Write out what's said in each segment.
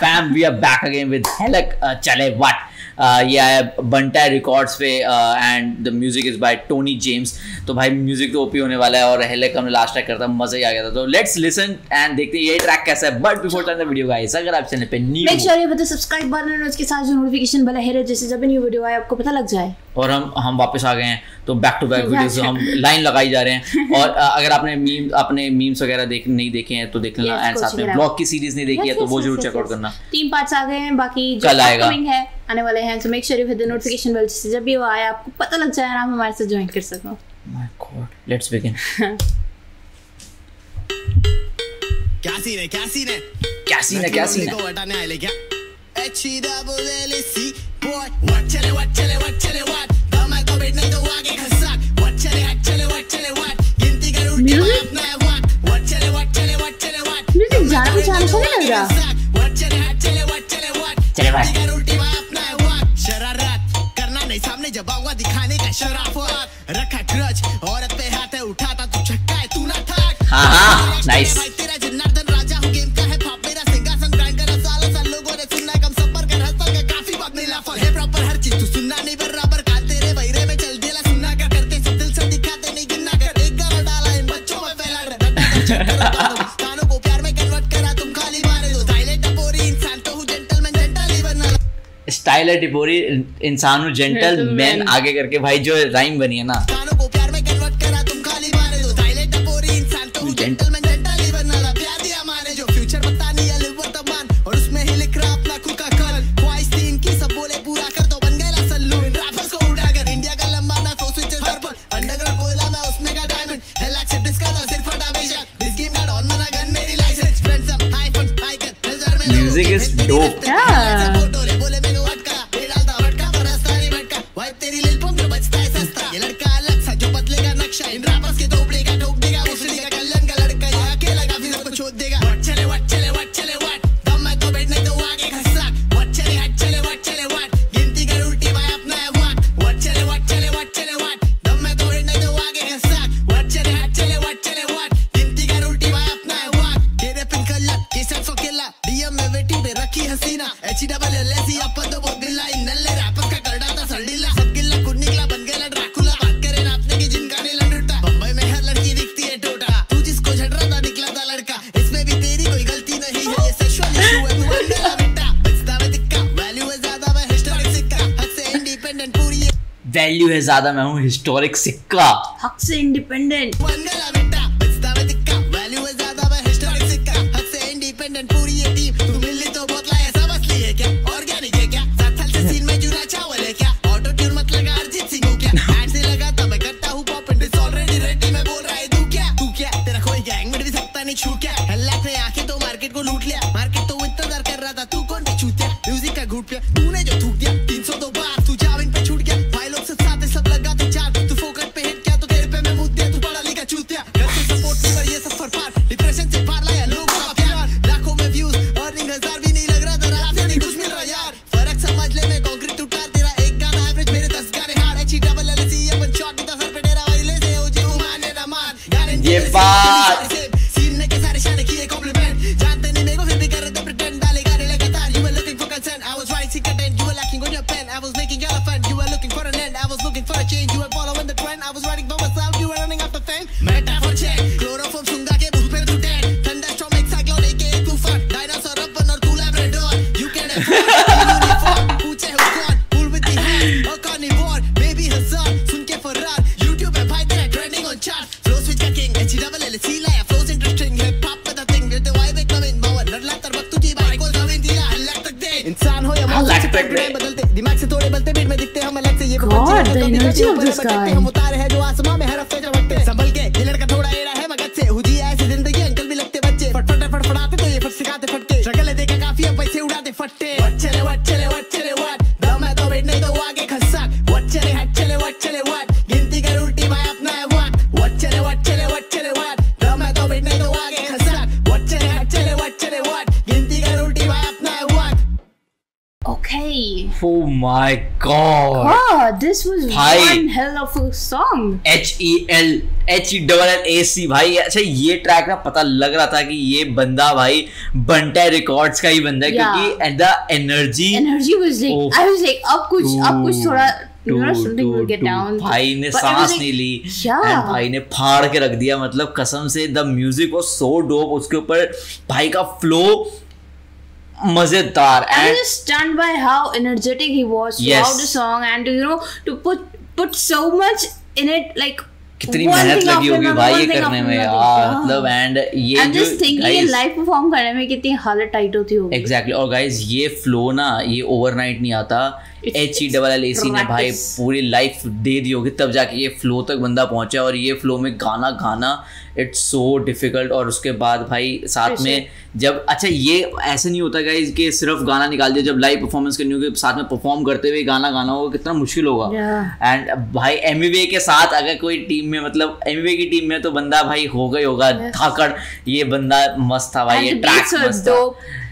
Fam we are back again with हेलक चले what ये आया बंटा रिकॉर्ड्स पे and the music is by Tony James तो भाई म्यूज़िक तो ओपी होने वाला है और हेलक हमने लास्ट ट्रैक करता मज़ा ही आ गया था। तो लेट्स लिसन एंड देखते हैं ये ट्रैक कैसा है। But before time the video guys अगर आप चैनल पे new make sure you hit the subscribe button और उसके साथ जो नोटिफिकेशन बेल है जैसे जब भी न्यू वीडियो आए आपको पता लग जाए। और हम हम वापस आ गए हैं। तो बैक टू बैक वीडियोस हम लाइन लगाई जा रहे हैं। और अगर आपने मीम अपने मीम्स वगैरह देख नहीं देखे हैं तो देख लेना एंड साथ में ब्लॉग की सीरीज़ नहीं देखी है तो वो ज़रूर चेकआउट करना। तीन पार्ट्स आ गए हैं बाकी कल आएगा। है आने वाले हैं तो make sure you hit the notification bell जिससे जब भी वो आए आपको पता लग जाए आप हमारे साथ ज्वाइन कर सको। माय गॉड लेट्स बिगिन क्या सीन है क्या सीन है? क्या सीन है क्या सीन है? को हटाने आए ले क्या? H double L C boy what चले व्हाट चले व्हाट ड्यूटी अपना हुआ शरारत। करना नहीं सामने जब आऊँगा दिखाने का शराब लाइला टिपोरी इंसान जेंटल मैन आगे करके। भाई जो राइम बनी है ना। वैल्यू है ज़्यादा मैं हूँ हिस्टोरिक सिक्का। हक से independent God, the energy of this लड़का थोड़ा है लगते बच्चे। तो ये फट सिखाते फटके। शक्ल देखा काफ़ी पैसे उड़ाते फटे चले वट चले what way. Oh my god. God, this was one hell of a song. H E L H E double L A C भाई अच्छा ये ट्रैक ना पता लग रहा था कि ये बंदा भाई बंटे रिकॉर्ड्स का ही बंदा है yeah. क्योंकि at the energy energy was like I was like अब कुछ Dude. अब कुछ थोड़ा भाई ने सांस नहीं ली भाई ने फाड़ के रख दिया मतलब कसम से द म्यूज़िक वो सो डोप उसके ऊपर भाई का फ्लो मज़ेदार and stand by how energetic he was through the song and you know to put put so much in it like कितनी मेहनत लगी होगी भाई ये करने में यार मतलब एंड ये जो गाइस लाइव परफॉर्म करने में कितनी हालत टाइट होती होगी। एग्जैक्टली और गाइस ये फ्लो ना ये ओवरनाइट नहीं आता। H E double L A C ने भाई पूरी लाइफ दे दी होगी तब जाके ये फ्लो तक बंदा पहुँचा और ये फ्लो में गाना गाना इट्स सो डिफ़िकल्ट और उसके बाद भाई साथ में जब अच्छा ये ऐसे नहीं होता गाइज़ कि सिर्फ़ गाना निकाल दिया जब लाइव परफॉर्मेंस करनी होगी साथ में परफॉर्म करते हुए गाना गाना होगा कितना मुश्किल होगा। Yeah. एंड भाई एम के साथ अगर कोई टीम में मतलब एम की टीम में तो बंदा भाई ही होगा Yes. धाकड़ ये बंदा मस्त था भाई and ये the ट्रैक मस्त था।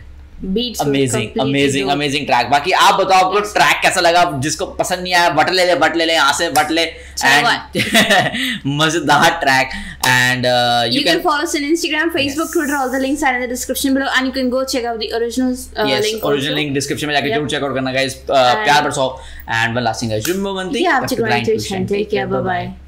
Were amazing amazing. Amazing track बाकी आप बताओ आपको ट्रैक कैसा लगा जिसको पसंद नहीं आया बट ले ले बट ले ले यहाँ से बट ले एंड मज़ेदार track and You, you can can follow us on Instagram, Facebook, Yes. Twitter. All the links are in the description below, and you can go check out the original uh, yes link. Original also. Link description में जाके Yep. ज़रूर check out करना guys प्यार बरसाओ and one last thing guys remember one thing Yeah, I'm Chikranti. Take care. Bye bye.